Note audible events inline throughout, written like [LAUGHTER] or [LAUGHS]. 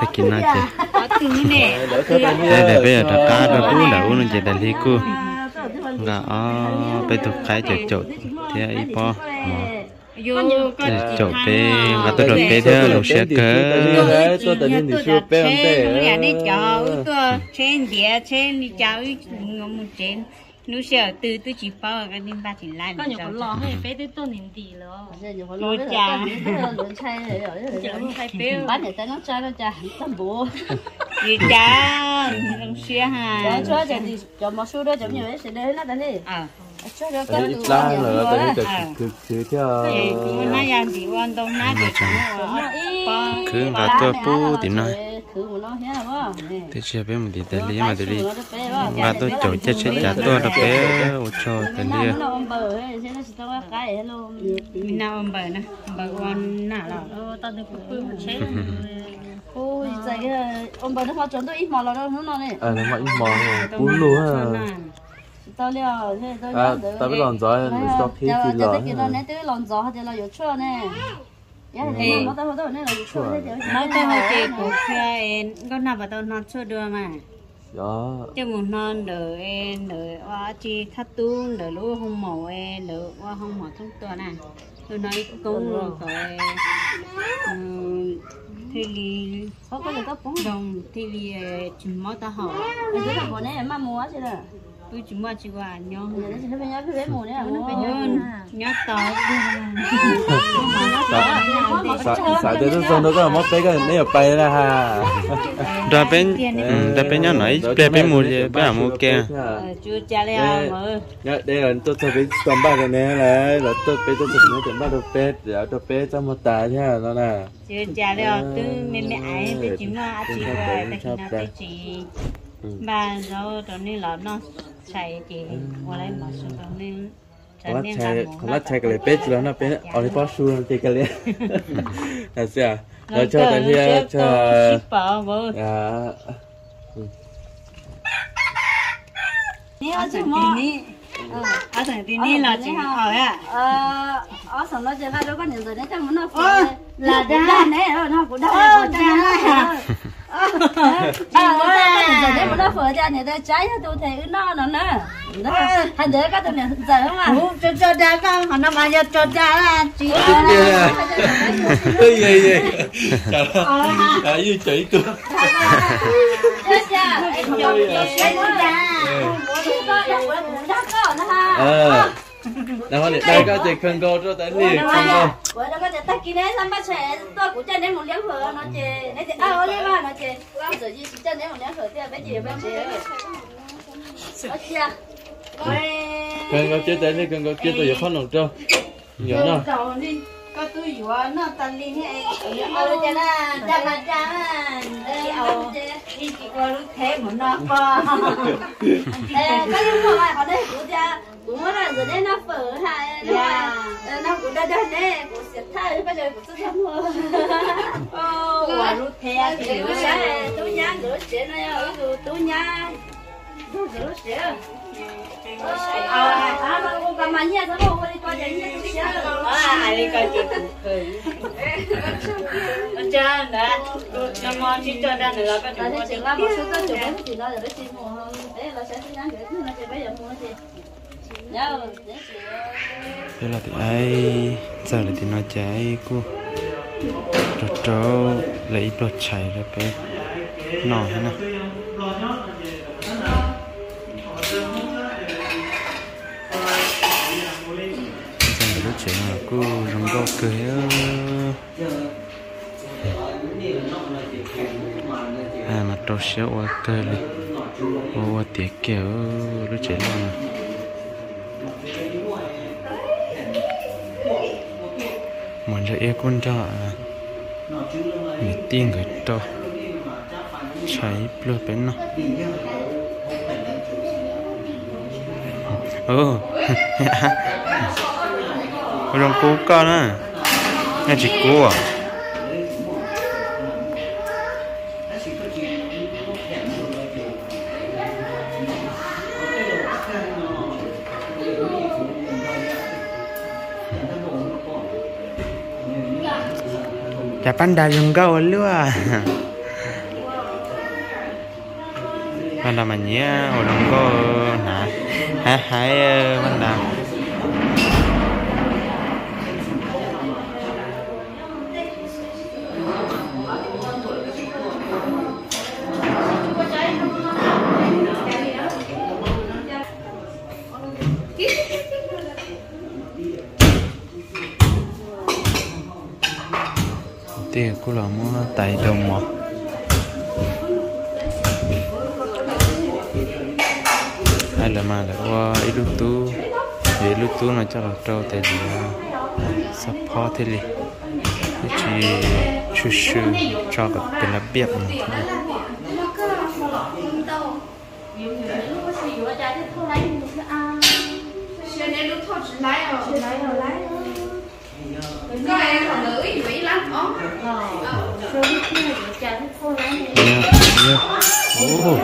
ta kín nó chị. Đây là bây giờ tất cả đồ cũ đã uống chỉ là lý cũ là bây tục khai chợ chợ thì ấy po. chợ bé và tôi được bé theo lục xe cỡ tôi tự nhiên thì chưa bé không té nhà đi chợ tôi trên địa trên đi chợ ngomong trên nếu sợ từ tôi chỉ bao cái đêm ba chỉ lại con nhiều con lò hay bé tới tôi tỷ rồi lúa trà chẳng phải bé bán để tới nó chơi nó chơi tâm bố. Gì cha không xia hà. Để cho cho thì cho một số đó giống như vậy sẽ đến nó đến đi. À cho đó cái ít la là tại ít cái cứ cứ theo thì nó nhà gì quan tâm nó thì chúng cứ là tôi pu thì nói thế chưa biết một đi tới lý mà đi mà tôi chỗ chết chết chả tôi là bé ô cho tới lý nào ông bờ nè bờ quan nà là tao được chết ôi trời cái ông bờ nó phát chuẩn tôi ít mò rồi đâu nó này à nó mỏ ít mò cún lúa tao liệu thế tôi tao biết lòn gió nó stop thì thì lòn tao biết lòn gió thì là yếu chua này Dạ, thì nó tôi hồi chị của kia em con nào vào tôi non chưa đưa mà đó một non đỡ em đỡ oa chi thắt tu đỡ lũ hông mỏ em đỡ oa hông mỏ thông tuần à? Tôi nói cũng rồi cái thì có gì có cũng đồng thì lì chỉ mới ta cái gì là bọn em mà mua chứ rồi tôi chỉ chỉ chỉ mua phải nhớ nhớ tao xài xài tới xong nó có một bé cái này bay ra ha ra bên ra bên nhau nói ra bên mua gì bên nào mua kia đây là tôi tôi biết toàn ba cái này là là tôi biết tôi tôi tôi ba đồ bé để đồ bé trong một tài thế nó nè chưa cha leo từ mẹ mẹ ấy bị chỉ mà chỉ nào bị chỉ mà nó cho nên là nó chạy chị qua lấy mà xuống cho nên có chạy có chạy cái này bết [LAUGHS] rồi nó bết ở đây bao xu thì cái này là sao cho cái kia cho à ở sẵn tí ni là chính à ở sẵn nó chơi ra đâu có nhiều rồi đấy chắc muốn nó là đa đấy nó cũng đa là đa à. ờ giờ đấy mà nó phở ra này đây trái tôi thấy nó nó nè hai đứa các tụi này giờ không à? Cho cho cha con họ nó mà cho cho cha là chị ơi. gì gì trời ơi như chị tôi chết cha em không có cái nữa ra ờ nào mà đây. có chị khăn cô cho tới liền khăn cô bữa đó có thể tắt kia đấy xong bắt trẻ tôi cũng chân đến một liếng phở nó chê nó chê à ôi mà nó chê bây giờ gì chân đến một liếng phở thì bé gì bé chê ôi cha khăn cô chết tới đi khăn cô chết tôi giờ phát lòng cho nhớ nó đầu đi có tôi vừa nó tan đi này ôi cha là cha mà cha ồ đi chị qua lúc thế mà nó [LAUGHS] Ê, có những người họ đây của cha. Cũng muốn là giờ đây nó phở hay nó nó cũng đã đơn đấy cũng sẽ thay bây giờ cũng lắm luôn ô qua lúc thế thì Tôi sẽ tôi nhá sẽ nó ở rồi tôi nhá. Tôi rửa sẽ à mà nha sao cô đi qua đây nha tôi sẽ à đi coi chị? Cũng cười cha nè cho mò chỉ cho ra có là thế chỉ là một số cái đó rồi cái gì mua thế là sẽ nhá gửi thứ nó sẽ bây giờ mua gì? Nhớ thế chị thế là thì ai giờ là thì nó chạy cô rồi trâu lấy đồ chạy rồi bé nọ thế nào cô rồng go cười ờ, à là trâu xéo qua cơ đi qua tiệc kéo lúc chạy luôn mình sẽ yêu con cho à mình tiên người cho chạy bữa bên nó. Ừ [LAUGHS] [LAUGHS] rồi cố con á nghe chỉ cố à chả panda dùng câu luôn panda mà nhé ở đồng có hả? Hai hai panda tiền của là mua tại đồng một. Hay là mà là qua ít lúc tú để lúc tú nó cho là trâu tại vì support thế li chỉ chú chú cho cái cái là biết này Ồ.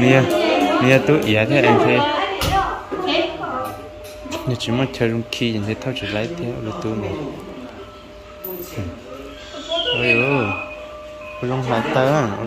Nia, Nia tôi ý thế em thấy Nia chỉ muốn chơi rung khi nhìn thấy thao chỉ lấy theo là tôi này Ôi ôi Ôi long lại tớ à Ôi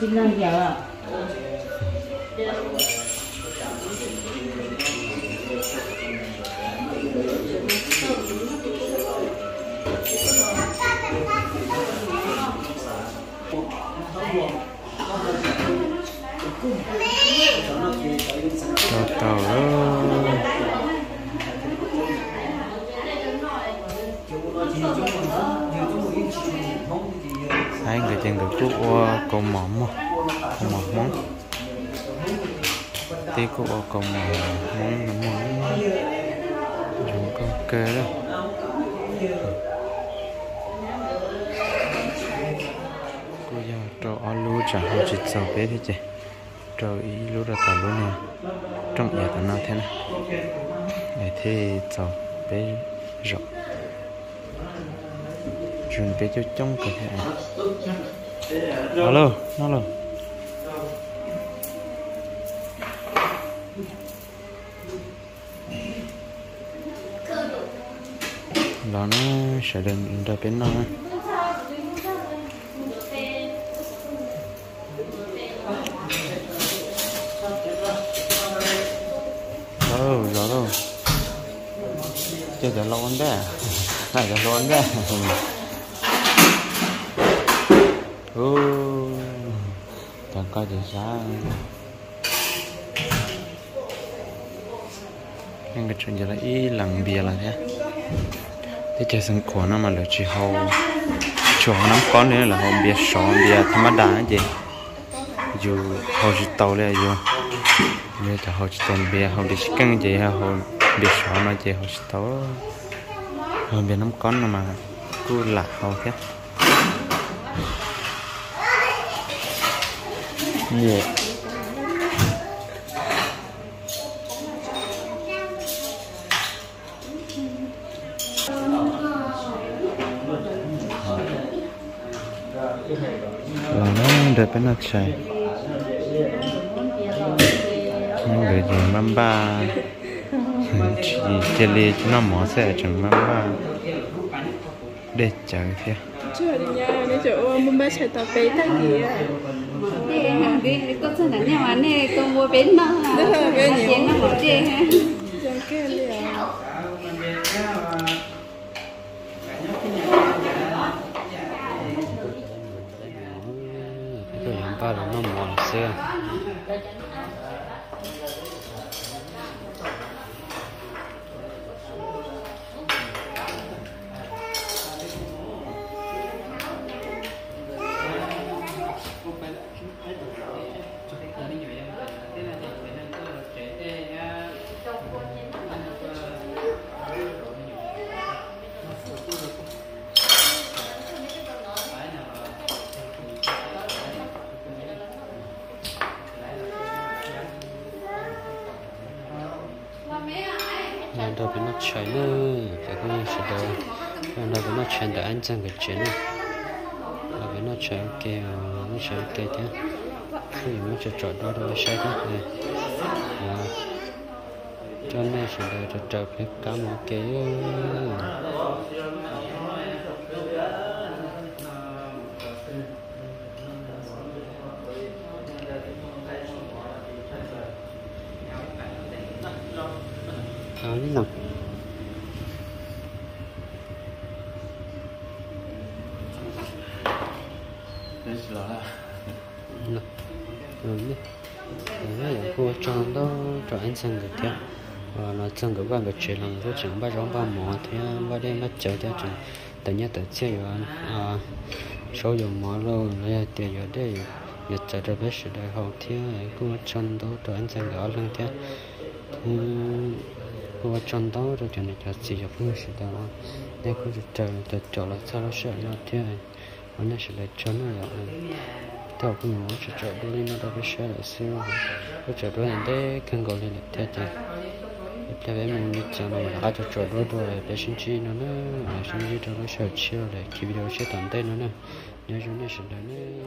chế tơ đi Tao tao ơi hai người chân được chút mỏng mỏng món tí của qua ờ, con mỏng món nó món ờ, dùng con kê đó. Cô giờ trâu alu chả không chỉ sầu bé thế chị, trâu ý lúc đó tao lúc nè. Trong nhà tao nào thế này. Để thế sầu bé rộng. Chuẩn bị cho trong cơ này alo alo. đó nó sẽ đến ra bên nó. Đâu rồi đâu. Chơi để lâu anh đấy này để lâu anh đấy ô chẳng có gì sao anh cái chuyện gì là y lằng bia là thế? Thế chơi sân cổ nó mà là chỉ hầu chỗ nắm con nữa là hôm bia sò bia thắm mắt đá gì dù hầu chỉ tàu này dù. Như là hầu chỉ tàu bia hầu bia căng gì hầu bia sò nó gì hầu chỉ tàu. Hầu bia nắm con nó mà, cứ lạc hầu thế. Nhiều là nó đẹp bên nó chạy nhưng để dùng mắm ba chỉ chỉ li nó mỏ sẽ chừng mắm ba để chạy kia chưa đi nha cái chỗ muốn ba chạy tàu bé cái kìa đi có sao này mà nè con mua bến nó cái gì? nó bỏ chén ha chẳng cái liền cái làm ba là nó mòn xe là đâu phải nó chạy nữa cái con sẽ đâu là đâu phải nó chạy đã anh chẳng cái chuyện này là phải nó chạy kêu nó chạy kêu thế. Khi mà chạy chọn đó đâu sẽ đó này cho nên sẽ đâu cho chọn cái cá một cái đó nè đấy là nè nó nè rồi nè cô cho đó cho anh sang cái theo và ờ, nó sang cái quan cái chuyện là cô chẳng bao giờ bao mỏ thế bao đêm bắt chờ theo chẳng tự nhiên tự chơi rồi à số dùng mỏ luôn lấy tiền rồi đây giờ chờ được biết sự đại học theo cô trong đó cho anh sang cái lần theo cô trong đó rồi cho nên cho chỉ cho phương sự đó để cô chờ chờ chờ là sao nó sẽ nó thế. Anh nó sẽ lại cho nó rồi tao cũng muốn chờ chờ đôi nó đã biết sẽ lại xíu cô chờ đôi này đấy cần gọi lên được thế thế thế vậy mình đi chờ nó là cho chờ đôi đôi bé sinh chi nó nữa sinh chi cho nó sẽ chiều lại khi video sẽ tận đây nó nữa nhớ chúng nó sẽ đến